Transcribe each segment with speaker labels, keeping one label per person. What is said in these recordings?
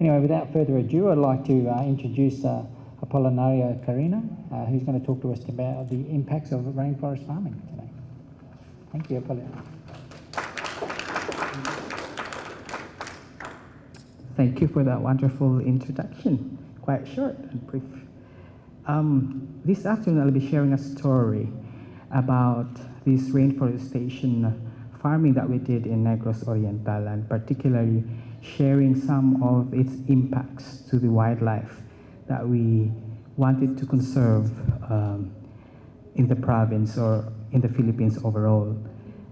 Speaker 1: Anyway, without further ado, I'd like to uh, introduce uh, Apolinario Carino, uh, who's going to talk to us about the impacts of rainforest farming today. Thank you, Apolinario.
Speaker 2: Thank you for that wonderful introduction. Quite short and brief. Um, this afternoon, I'll be sharing a story about this rainforestation farming that we did in Negros Oriental, and particularly sharing some of its impacts to the wildlife that we wanted to conserve um, in the province or in the Philippines overall.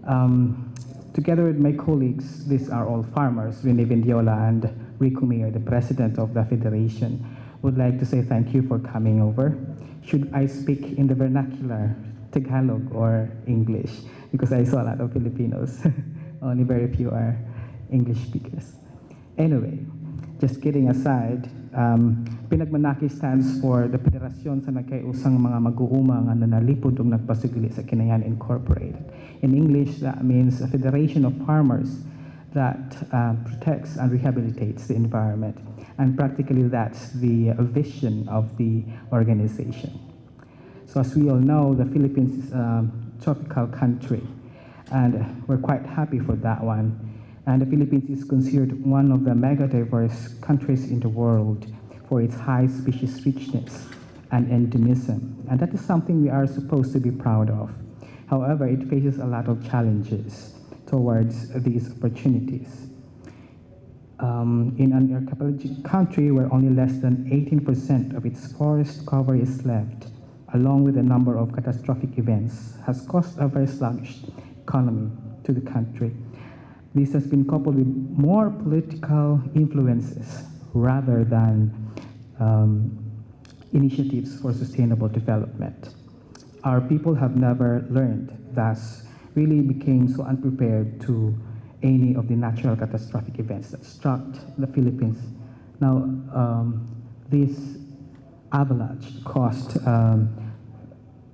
Speaker 2: Um, together with my colleagues, these are all farmers, Rene Vindiola and Rico Mayer, the president of the federation, would like to say thank you for coming over. Should I speak in the vernacular, Tagalog or English? Because I saw a lot of Filipinos. Only very few are English speakers. Anyway, just kidding aside, um, Pinagmanaki stands for the Federasyon sa Nagkaiusang Mga Mag-uuma nga nanalipod ug nagpasigili sa Kinayan Incorporated. In English, that means a federation of farmers that uh, protects and rehabilitates the environment. And practically that's the vision of the organization. So as we all know, the Philippines is a tropical country, and we're quite happy for that one. And the Philippines is considered one of the mega diverse countries in the world for its high species richness and endemism. And that is something we are supposed to be proud of. However, it faces a lot of challenges towards these opportunities. Um, in an archipelagic country where only less than 18% of its forest cover is left, along with a number of catastrophic events, has caused a very sluggish economy to the country. This has been coupled with more political influences rather than um, initiatives for sustainable development. Our people have never learned, thus really became so unprepared to any of the natural catastrophic events that struck the Philippines. Now, um, this avalanche cost um,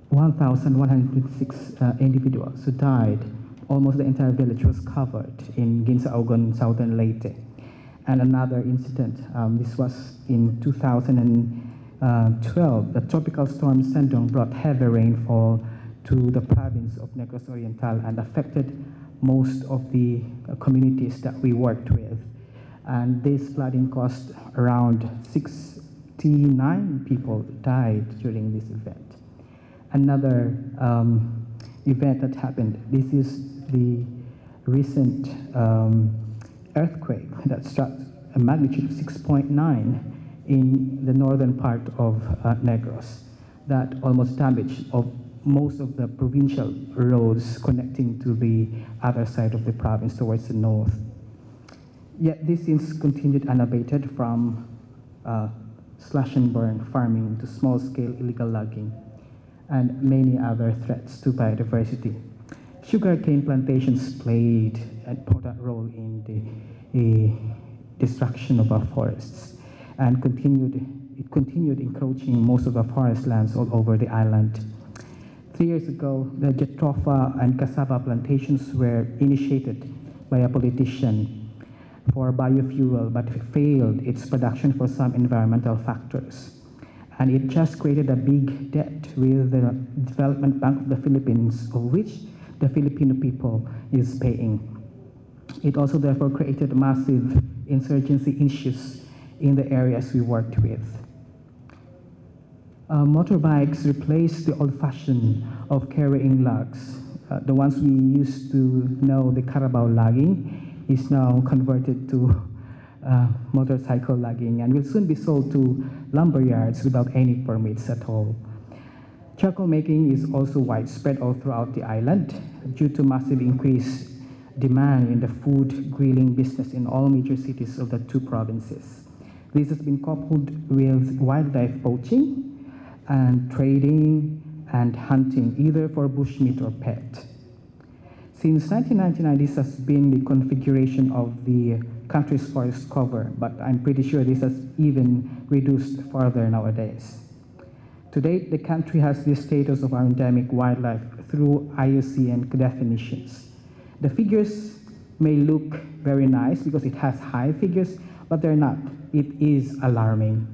Speaker 2: 1,126 uh, individuals who died. Almost the entire village was covered in Guinsaugon, southern Leyte. And another incident, um, this was in 2012, the tropical storm Sendong brought heavy rainfall to the province of Negros Oriental and affected most of the uh, communities that we worked with. And this flooding cost around 69 people died during this event. Another um, event that happened, this is the recent um, earthquake that struck a magnitude of 6.9 in the northern part of uh, Negros that almost damaged of most of the provincial roads connecting to the other side of the province towards the north. Yet this since continued unabated from uh, slash and burn farming to small-scale illegal logging and many other threats to biodiversity. Sugarcane plantations played an important role in the eh, destruction of our forests and continued, it continued encroaching most of our forest lands all over the island. Three years ago, the jatropha and cassava plantations were initiated by a politician for biofuel, but failed its production for some environmental factors. And it just created a big debt with the Development Bank of the Philippines, of which the Filipino people is paying. It also therefore created massive insurgency issues in the areas we worked with. Uh, motorbikes replaced the old fashion of carrying logs. Uh, the ones we used to know, the Carabao logging, is now converted to uh, motorcycle logging and will soon be sold to lumber yards without any permits at all. Charcoal making is also widespread all throughout the island due to massive increase demand in the food grilling business in all major cities of the two provinces. This has been coupled with wildlife poaching and trading and hunting, either for bushmeat or pet. Since 1999, this has been the configuration of the country's forest cover, but I'm pretty sure this has even reduced further nowadays. To date, the country has the status of endemic wildlife through IUCN definitions. The figures may look very nice because it has high figures, but they're not. It is alarming.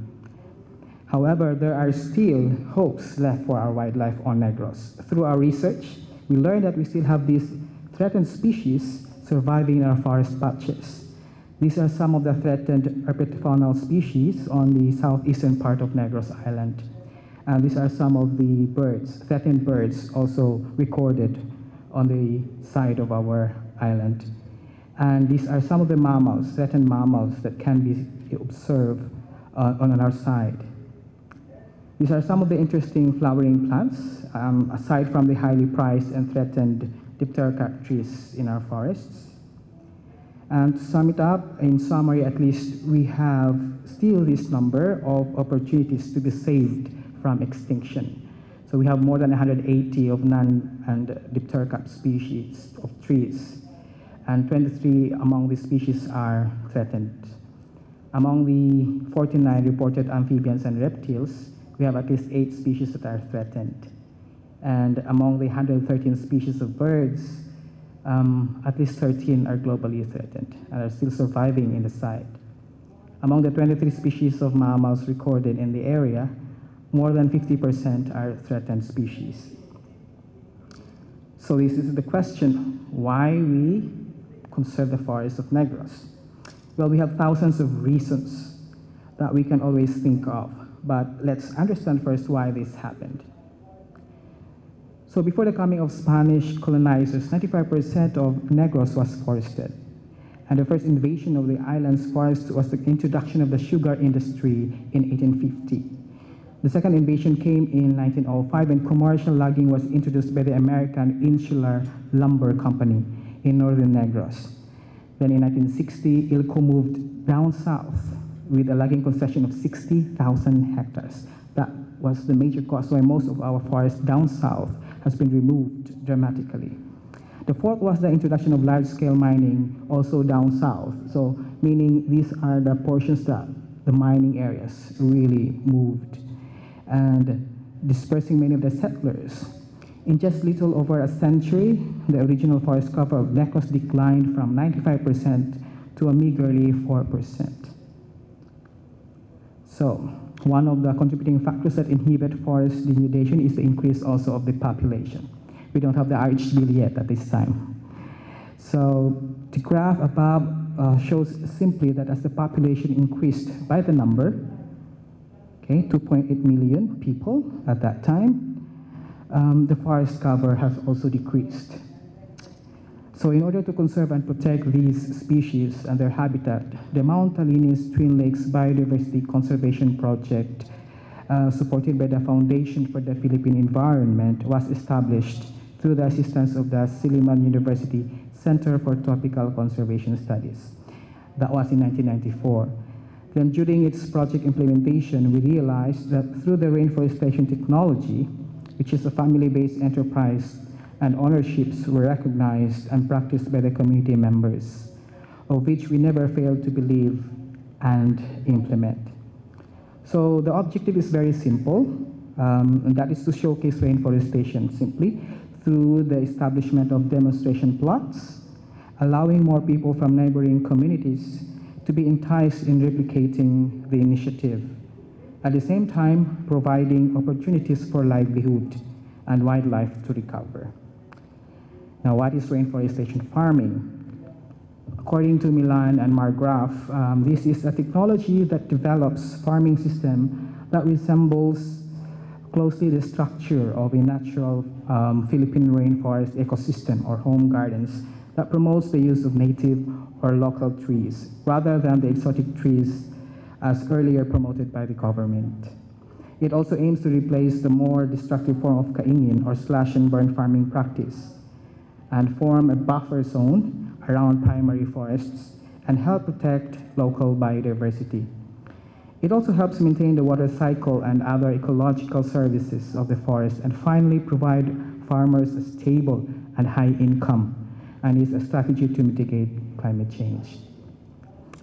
Speaker 2: However, there are still hopes left for our wildlife on Negros. Through our research, we learned that we still have these threatened species surviving in our forest patches. These are some of the threatened herpetofaunal species on the southeastern part of Negros Island. And these are some of the birds, threatened birds, also recorded on the side of our island. And these are some of the mammals, threatened mammals that can be observed uh, on our side. These are some of the interesting flowering plants, um, aside from the highly prized and threatened dipterocarp trees in our forests. And to sum it up, in summary, at least we have still this number of opportunities to be saved from extinction. So we have more than 180 of non- and dipterocarp species of trees, and 23 among these species are threatened. Among the 49 reported amphibians and reptiles, we have at least eight species that are threatened. And among the 113 species of birds, um, at least 13 are globally threatened and are still surviving in the site. Among the 23 species of mammals recorded in the area, more than 50% are threatened species. So this is the question, why we conserve the forests of Negros? Well, we have thousands of reasons that we can always think of, but let's understand first why this happened. So before the coming of Spanish colonizers, 95% of Negros was forested. And the first invasion of the island's forest was the introduction of the sugar industry in 1850. The second invasion came in 1905 when commercial logging was introduced by the American Insular Lumber Company in northern Negros. Then in 1960, ILCO moved down south with a logging concession of 60,000 hectares. That was the major cause why most of our forest down south has been removed dramatically. The fourth was the introduction of large-scale mining also down south. So meaning these are the portions that the mining areas really moved and dispersing many of the settlers. In just little over a century, the original forest cover of Negros declined from 95% to a meagerly 4%. So, one of the contributing factors that inhibit forest denudation is the increase also of the population. We don't have the RH bill yet at this time. So the graph above uh, shows simply that as the population increased by the number, okay, 2.8 million people at that time, um, the forest cover has also decreased. So in order to conserve and protect these species and their habitat, the Mount Talinis Twin Lakes Biodiversity Conservation Project, uh, supported by the Foundation for the Philippine Environment, was established through the assistance of the Silliman University Center for Tropical Conservation Studies. That was in 1994. Then during its project implementation, we realized that through the rainforestation technology, which is a family-based enterprise and ownerships were recognized and practiced by the community members, of which we never failed to believe and implement. So the objective is very simple, um, and that is to showcase rainforestation simply through the establishment of demonstration plots, allowing more people from neighboring communities to be enticed in replicating the initiative. At the same time, providing opportunities for livelihood and wildlife to recover. Now, what is rainforestation farming? According to Milan and Margraf, um, this is a technology that develops farming system that resembles closely the structure of a natural um, Philippine rainforest ecosystem or home gardens that promotes the use of native or local trees rather than the exotic trees as earlier promoted by the government. It also aims to replace the more destructive form of kaingin or slash and burn farming practice and form a buffer zone around primary forests and help protect local biodiversity. It also helps maintain the water cycle and other ecological services of the forest and finally provide farmers a stable and high income and is a strategy to mitigate climate change.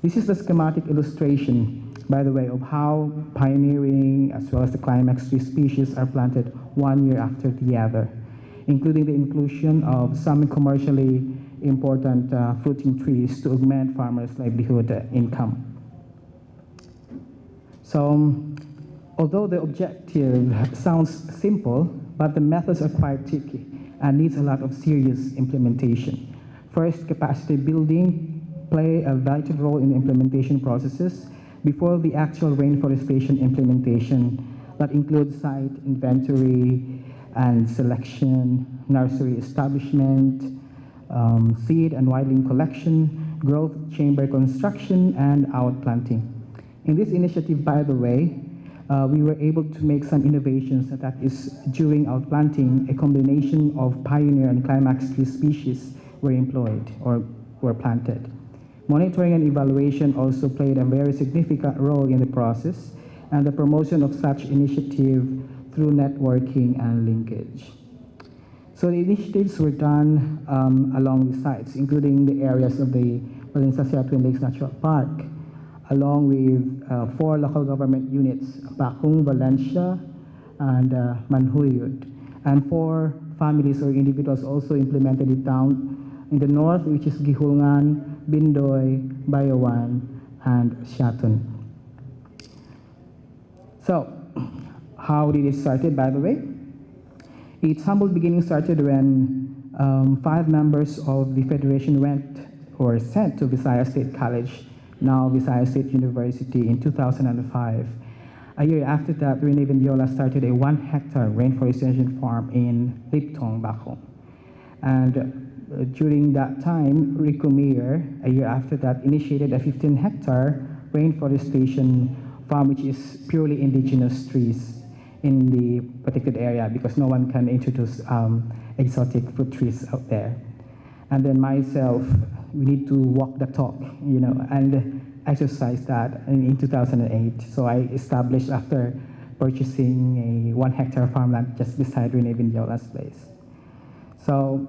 Speaker 2: This is the schematic illustration, by the way, of how pioneering as well as the climax tree species are planted one year after the other including the inclusion of some commercially important uh, fruiting trees to augment farmers' livelihood uh, income. So, um, although the objective sounds simple, but the methods are quite tricky and needs a lot of serious implementation. First, capacity building play a vital role in the implementation processes before the actual rainforestation implementation that includes site inventory and selection, nursery establishment, um, seed and wildling collection, growth chamber construction, and outplanting. In this initiative, by the way, uh, we were able to make some innovations that is during outplanting, a combination of pioneer and climax tree species were employed or were planted. Monitoring and evaluation also played a very significant role in the process and the promotion of such initiative through networking and linkage. So the initiatives were done um, along the sites, including the areas of the Valencia Twin Lakes Natural Park, along with uh, four local government units, Bacong, Valencia, and uh, Manjuyod. And four families or individuals also implemented it down in the north, which is Guihulngan, Bindoy, Bayawan, and Siaton. So, how did it started, by the way? Its humble beginning started when um, five members of the Federation went or sent to Visayas State College, now Visayas State University, in 2005. A year after that, Rene Vendiola started a one hectare rainforestation farm in Liptong, Bacong. And during that time, Rico Meyer, a year after that, initiated a 15 hectare rainforestation farm, which is purely indigenous trees in the protected area because no one can introduce um, exotic fruit trees out there. And then myself, we need to walk the talk, you know, and exercise that in, in 2008. So I established after purchasing a one hectare farmland just beside Rene Vindiola's place. So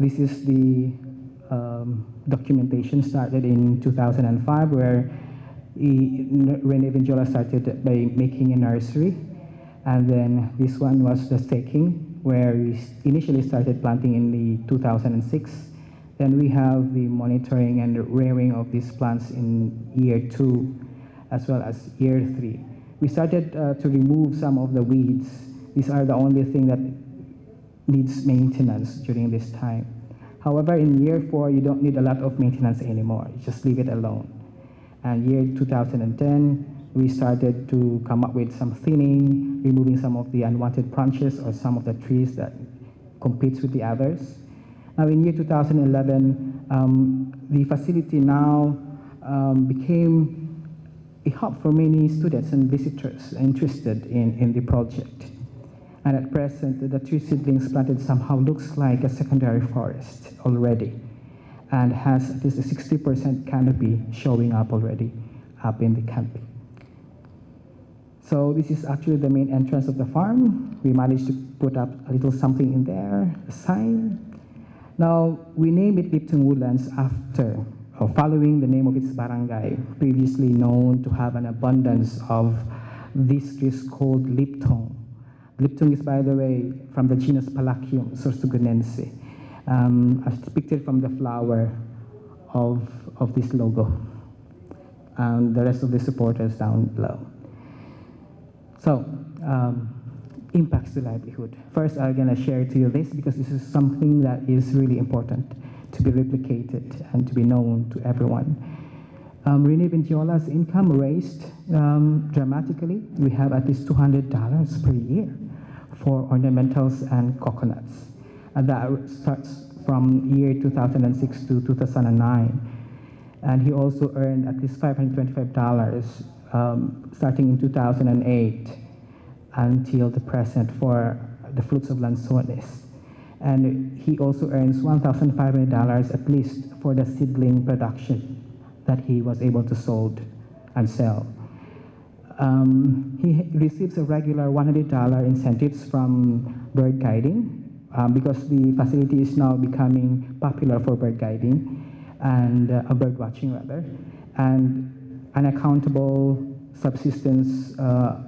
Speaker 2: this is the um, documentation started in 2005 where he, Rene Vindiola started by making a nursery and then this one was the staking, where we initially started planting in the 2006. Then we have the monitoring and rearing of these plants in year two, as well as year three. We started uh, to remove some of the weeds. These are the only thing that needs maintenance during this time. However, in year four, you don't need a lot of maintenance anymore. You just leave it alone. And year 2010, we started to come up with some thinning, removing some of the unwanted branches or some of the trees that competes with the others. Now in year 2011, um, the facility now um, became a hub for many students and visitors interested in, in the project. And at present, the tree seedlings planted somehow looks like a secondary forest already and has a 60% canopy showing up already up in the canopy. So this is actually the main entrance of the farm. We managed to put up a little something in there, a sign. Now, we named it Lipton Woodlands after, or following the name of its barangay, previously known to have an abundance of this trees called Liptong. Liptong is, by the way, from the genus Palaquium sorsogonense, um, as depicted from the flower of, of this logo. And the rest of the supporters down below. So, um, impacts to livelihood. First, I'm going to share to you this because this is something that is really important to be replicated and to be known to everyone. Um, Rene Vindiola's income raised um, dramatically. We have at least $200 per year for ornamentals and coconuts. And that starts from year 2006 to 2009. And he also earned at least $525 um, starting in 2008 until the present for the fruits of lanzones. And he also earns $1,500 at least for the seedling production that he was able to sold and sell. Um, he receives a regular $100 incentives from bird guiding um, because the facility is now becoming popular for bird guiding and uh, bird watching rather. And unaccountable subsistence uh,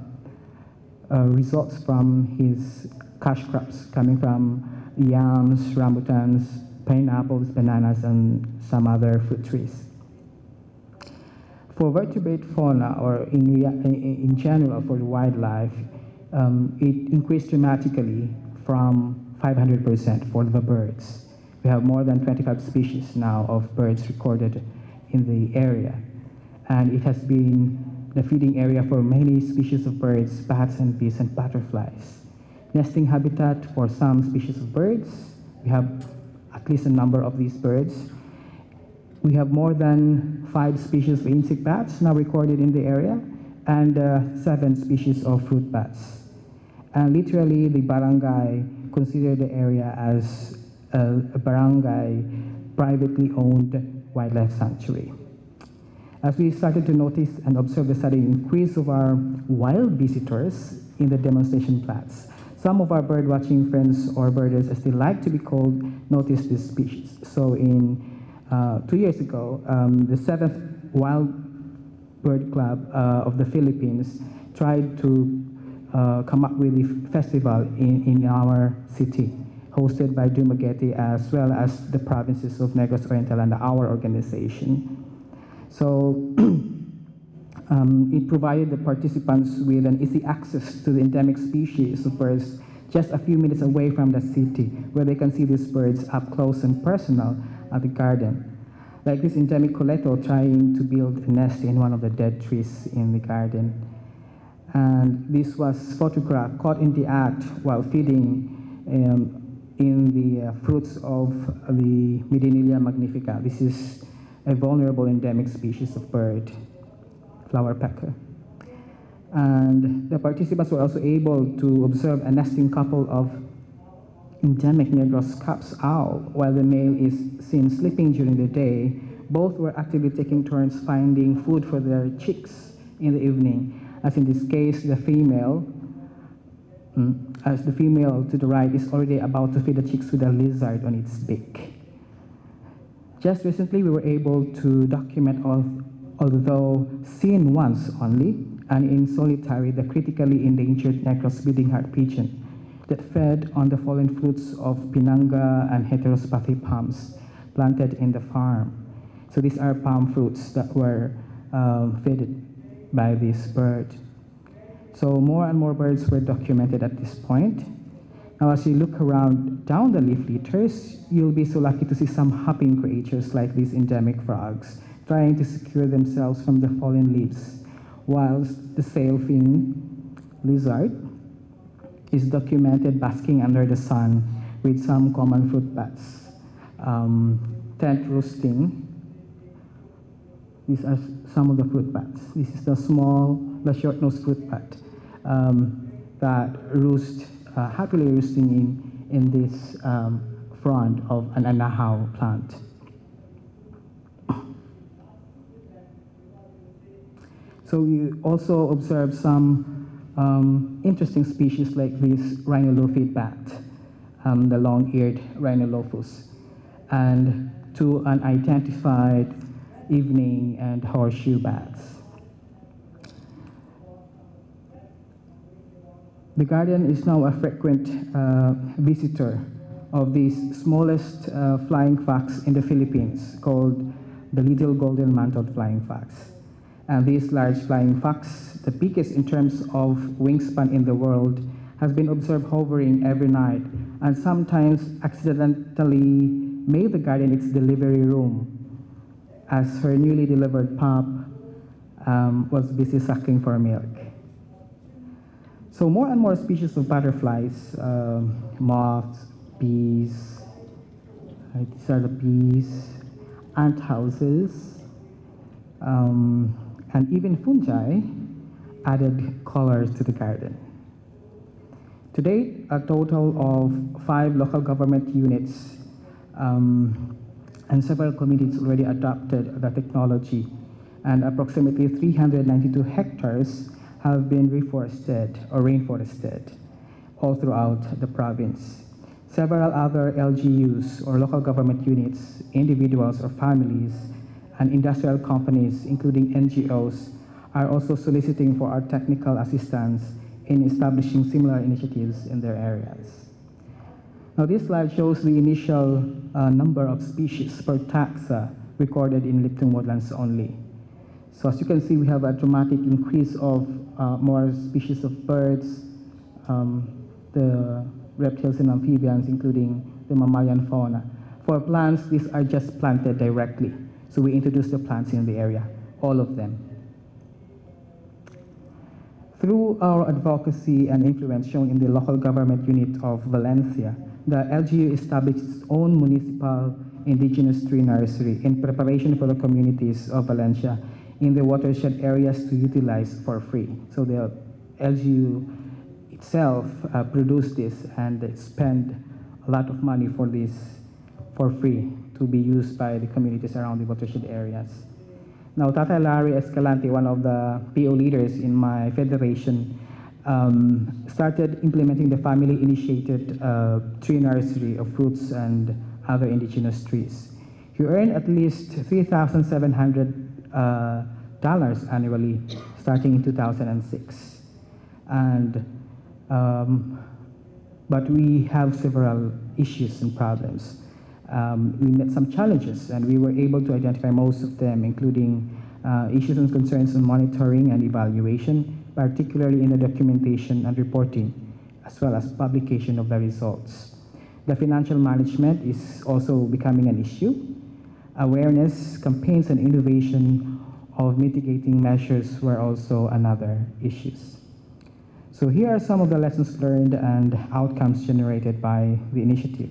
Speaker 2: uh, results from his cash crops coming from yams, rambutans, pineapples, bananas, and some other fruit trees. For vertebrate fauna, or in, in general for the wildlife, um, it increased dramatically from 500% for the birds. We have more than 25 species now of birds recorded in the area. And it has been the feeding area for many species of birds, bats and bees and butterflies. Nesting habitat for some species of birds. We have at least a number of these birds. We have more than five species of insect bats now recorded in the area and uh, seven species of fruit bats. And literally, the barangay considered the area as a, a barangay privately owned wildlife sanctuary. As we started to notice and observe the sudden increase of our wild visitors in the demonstration plats, some of our bird watching friends or birders, as they like to be called, noticed this species. So, in uh, two years ago, um, the seventh Wild Bird Club uh, of the Philippines tried to uh, come up with a festival in, in our city, hosted by Dumaguete as well as the provinces of Negros Oriental and our organization. So um, it provided the participants with an easy access to the endemic species of birds just a few minutes away from the city, where they can see these birds up close and personal at the garden. Like this endemic coleto trying to build a nest in one of the dead trees in the garden. And this was photographed, caught in the act while feeding um, in the uh, fruits of the Medinilla magnifica. This is a vulnerable endemic species of bird, flower pecker. And the participants were also able to observe a nesting couple of endemic Negros Scops owl while the male is seen sleeping during the day. Both were actively taking turns finding food for their chicks in the evening. As in this case, the female, mm, as the female to the right is already about to feed the chicks with a lizard on its beak. Just recently, we were able to document, although seen once only, and in solitary, the critically endangered Negros bleeding heart pigeon that fed on the fallen fruits of pinanga and heterospathe palms planted in the farm. So these are palm fruits that were um, fed by this bird. So more and more birds were documented at this point. Now, as you look around down the leaf litters, you'll be so lucky to see some hopping creatures like these endemic frogs trying to secure themselves from the fallen leaves, whilst the sailfin lizard is documented basking under the sun with some common fruit bats, um, tent roosting. These are some of the fruit bats. This is the small, the short-nosed fruit bat um, that roost, uh, happily roosting in, in this um, frond of an anahaw plant. So we also observe some um, interesting species like this rhinolophid bat, um, the long-eared rhinolophus, and two unidentified evening and horseshoe bats. The garden is now a frequent uh, visitor of the smallest uh, flying fox in the Philippines called the little golden mantled flying fox. And this large flying fox, the biggest in terms of wingspan in the world, has been observed hovering every night and sometimes accidentally made the garden its delivery room as her newly delivered pup um, was busy sucking for milk. So more and more species of butterflies, um, moths, bees, right, these are the bees, ant houses, um, and even fungi added colors to the garden. To date, a total of five local government units um, and several communities already adopted the technology, and approximately 392 hectares have been reforested or rainforested all throughout the province. Several other LGUs or local government units, individuals or families, and industrial companies, including NGOs, are also soliciting for our technical assistance in establishing similar initiatives in their areas. Now this slide shows the initial uh, number of species per taxa recorded in Lipton woodlands only. So as you can see, we have a dramatic increase of uh, more species of birds, um, the reptiles and amphibians, including the mammalian fauna. For plants, these are just planted directly. So we introduced the plants in the area, all of them. Through our advocacy and influence shown in the local government unit of Valencia, the LGU established its own municipal indigenous tree nursery in preparation for the communities of Valencia in the watershed areas to utilize for free. So the LGU itself uh, produced this and spent a lot of money for this for free to be used by the communities around the watershed areas. Now, Tata Larry Escalante, one of the PO leaders in my federation, um, started implementing the family-initiated uh, tree nursery of fruits and other indigenous trees. He earned at least $3,700 uh, annually starting in 2006. And, um, but we have several issues and problems um, we met some challenges and we were able to identify most of them, including uh, issues and concerns on monitoring and evaluation, particularly in the documentation and reporting, as well as publication of the results. The financial management is also becoming an issue. Awareness, campaigns, and innovation of mitigating measures were also another issues. So here are some of the lessons learned and outcomes generated by the initiative.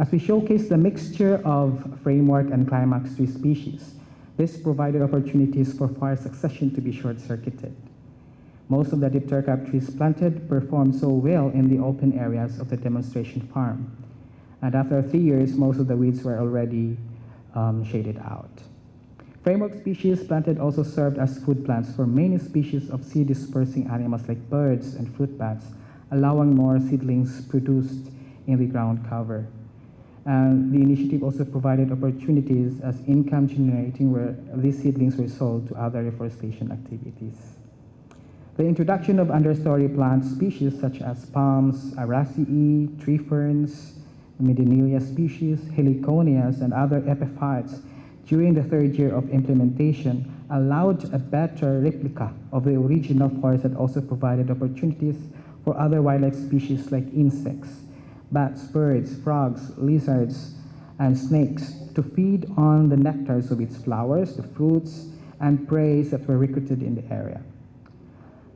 Speaker 2: As we showcase the mixture of framework and climax tree species, this provided opportunities for fire succession to be short-circuited. Most of the dipterocarp trees planted performed so well in the open areas of the demonstration farm. And after three years, most of the weeds were already um, shaded out. Framework species planted also served as food plants for many species of seed-dispersing animals like birds and fruit bats, allowing more seedlings produced in the ground cover. And the initiative also provided opportunities as income generating where these seedlings were sold to other reforestation activities. The introduction of understory plant species such as palms, araceae, tree ferns, Medinilla species, heliconias, and other epiphytes during the third year of implementation allowed a better replica of the original forest that also provided opportunities for other wildlife species like insects, bats, birds, frogs, lizards, and snakes to feed on the nectars of its flowers, the fruits, and prey that were recruited in the area.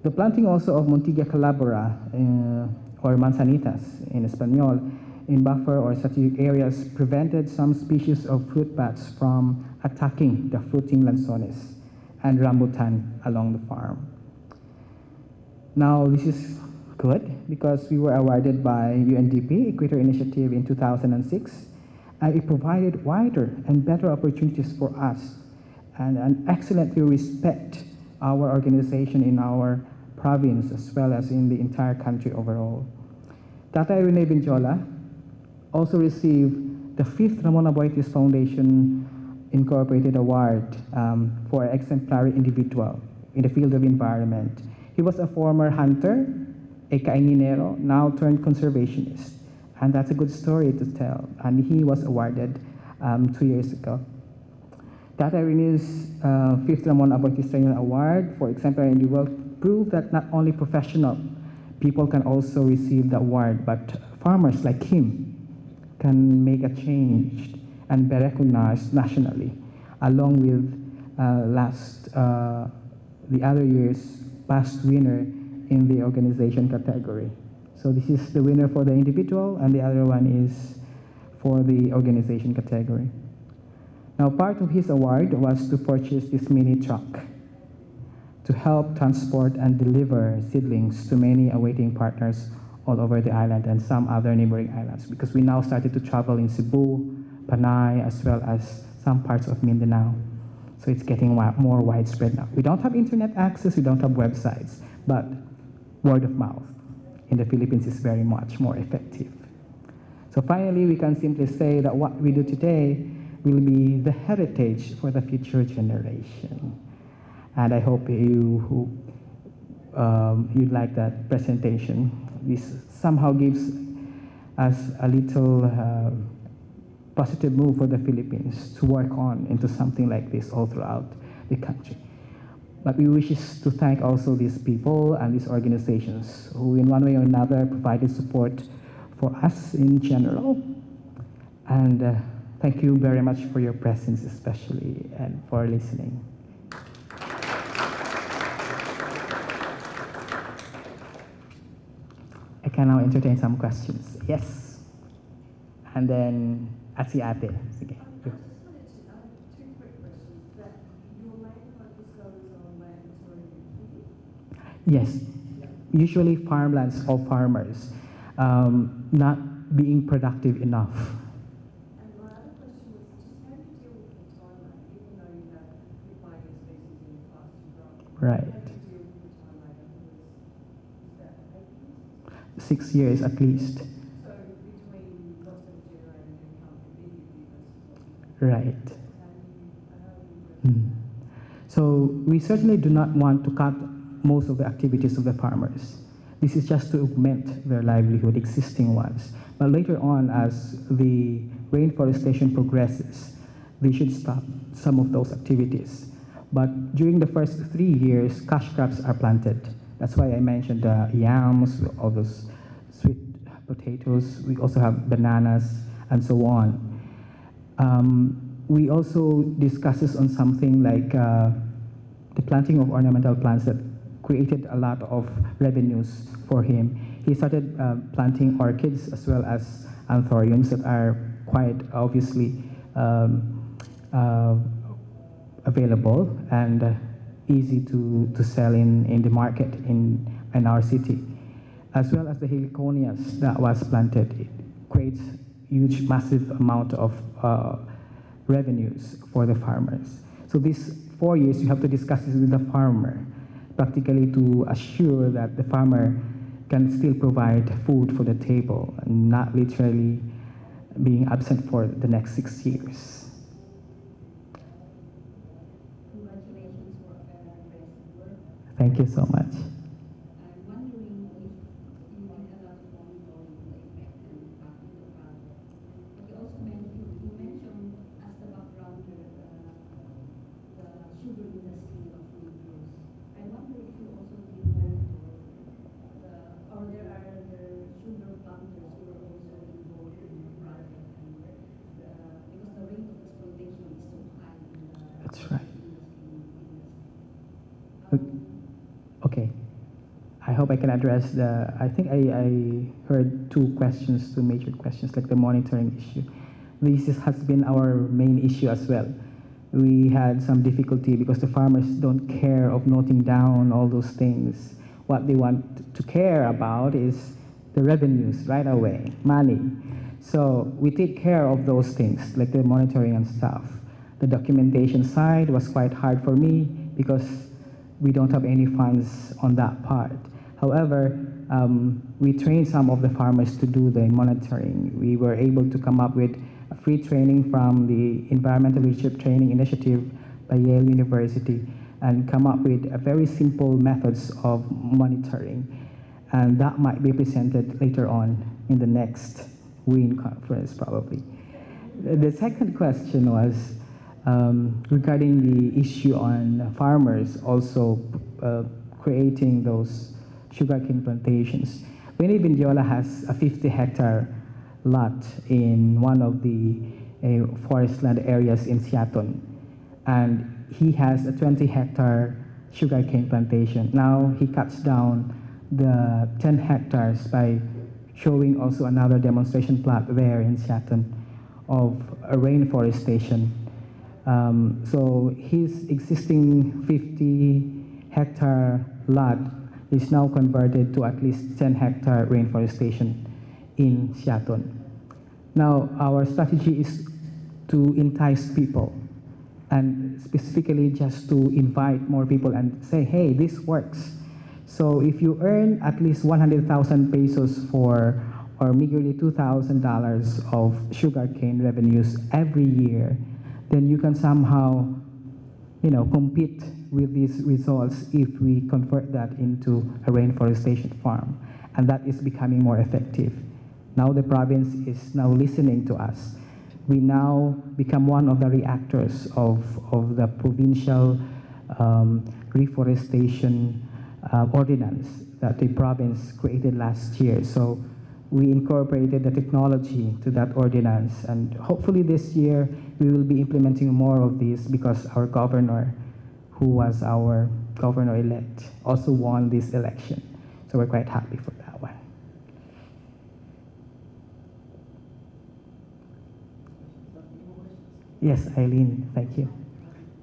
Speaker 2: The planting also of Muntingia calabura, uh, or manzanitas in Espanol, in buffer or strategic areas prevented some species of fruit bats from attacking the fruiting lanzones and rambutan along the farm. Now, this is good because we were awarded by UNDP Equator Initiative in 2006, and it provided wider and better opportunities for us and, and excellently respect our organization in our province as well as in the entire country overall. Tata Rene Vindiola also received the fifth Ramon Aboitiz Foundation Incorporated Award um, for exemplary individual in the field of environment. He was a former hunter a cañinero, now turned conservationist. And that's a good story to tell. And he was awarded um, two years ago. Tata Rene's uh, fifth Ramon Aboitiz Award for exemplary individual proved that not only professional people can also receive the award, but farmers like him can make a change and be recognized nationally, along with uh, last uh, the other year's past winner in the organization category. So this is the winner for the individual, and the other one is for the organization category. Now, part of his award was to purchase this mini truck to help transport and deliver seedlings to many awaiting partners all over the island and some other neighboring islands because we now started to travel in Cebu, Panay, as well as some parts of Mindanao. So it's getting more widespread now. We don't have internet access, we don't have websites, but word of mouth in the Philippines is very much more effective. So finally, we can simply say that what we do today will be the heritage for the future generation. And I hope you who um, you like that presentation. This somehow gives us a little uh, positive move for the Philippines to work on into something like this all throughout the country. But we wish to thank also these people and these organizations who, in one way or another, provided support for us in general. And uh, thank you very much for your presence, especially, and for listening. I can now entertain some questions. Yes. And then, Ati Ate. Sige.
Speaker 3: I just wanted to know, two quick questions, that your main focus goes on land tourism.
Speaker 2: Yes, usually farmlands or farmers um, not being productive enough. Right. Six years at least. Right. Mm. So we certainly do not want to cut most of the activities of the farmers. This is just to augment their livelihood, existing ones. But later on, as the rainforestation progresses, they should stop some of those activities. But during the first three years, cash crops are planted. That's why I mentioned the yams, all those sweet potatoes. We also have bananas and so on. Um, we also discusses on something like uh, the planting of ornamental plants that created a lot of revenues for him. He started uh, planting orchids as well as anthuriums that are quite obviously um, uh, available and uh, easy to, to sell in, in the market in, in our city. As well as the heliconias that was planted. It creates huge, massive amount of uh, revenues for the farmers. So these four years, you have to discuss this with the farmer, practically to assure that the farmer can still provide food for the table and not literally being absent for the next six years.
Speaker 4: Congratulations for a very impressive work.
Speaker 2: Thank you so much.
Speaker 4: I'm wondering if you will have a monitoring the effect and impact of the project. But you also mentioned, you mentioned as the background the, the sugar industry of Negros. I wonder if you also did monitor the, or there are other sugar planters who are also involved in the project and the, because the rate of exploitation is so high in the
Speaker 2: That's right.
Speaker 4: industry.
Speaker 2: Okay. Okay. I hope I can address the, I think I, I heard two questions, two major questions, like the monitoring issue. This is, has been our main issue as well. We had some difficulty because the farmers don't care of noting down all those things. What they want to care about is the revenues right away, money. So we take care of those things, like the monitoring and stuff. The documentation side was quite hard for me because we don't have any funds on that part. However, um, we trained some of the farmers to do the monitoring. We were able to come up with free training from the Environmental Leadership Training Initiative by Yale University and come up with a very simple methods of monitoring. And that might be presented later on in the next WIN conference, probably. The the second question was um, regarding the issue on farmers also uh, creating those sugarcane plantations. Winnie Bindiola has a 50 hectare lot in one of the uh, forest land areas in Siaton. And he has a 20 hectare sugarcane plantation. Now he cuts down the 10 hectares by showing also another demonstration plot there in Siaton of a rainforestation. Um, so his existing 50 hectare lot is now converted to at least 10 hectare rainforestation in Siaton. Now, our strategy is to entice people and specifically just to invite more people and say, hey, this works. So if you earn at least 100,000 pesos for or meagerly $2,000 of sugarcane revenues every year, then you can somehow, you know, compete with these results if we convert that into a rainforestation farm. And that is becoming more effective. Now the province is now listening to us. We now become one of the reactors of, of the provincial um, reforestation uh, ordinance that the province created last year. So we incorporated the technology to that ordinance, and hopefully this year we will be implementing more of these because our governor, who was our governor elect, also won this election. So we're quite happy for that one. Yes, Eileen, thank you.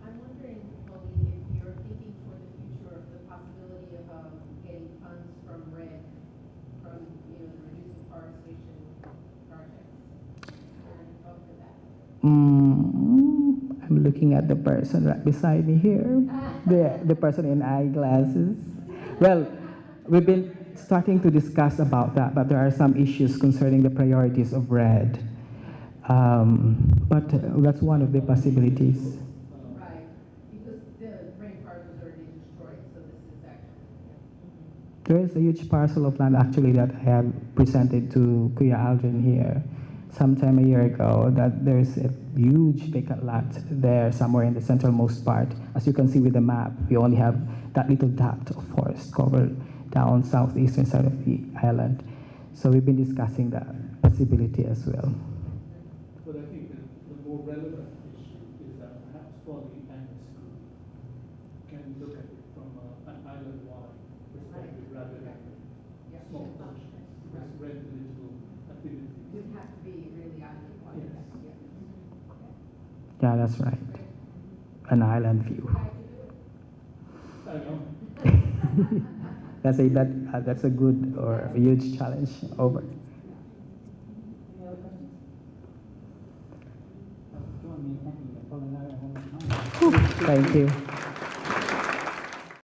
Speaker 5: I'm wondering, Colby, if you're thinking for the future of the possibility of um, getting funds from REDD, from, you know, reducing forestation projects. Or up for that.
Speaker 2: Mm, I'm looking at the person right beside me here, the, the person in eyeglasses. Well, we've been starting to discuss about that, but there are some issues concerning the priorities of REDD. Um, but that's one of the possibilities. There is a huge parcel of land actually that I have presented to Kuya Aldrin here sometime a year ago that there's a huge vacant lot there somewhere in the centralmost part. As you can see with the map, we only have that little dot of forest covered down southeastern side of the island. So we've been discussing that possibility as well.
Speaker 6: But I think the, the more relevant issue is that perhaps Poly and the school can look at it from uh, an island-wide perspective rather than
Speaker 5: Yeah.
Speaker 6: small portions, just rent eligible activities.
Speaker 5: Would have to be really island wide,
Speaker 6: Yes.
Speaker 5: Yeah.
Speaker 2: That's right. An island view. That's a, that, uh, that's a good or a huge challenge over. Thank you.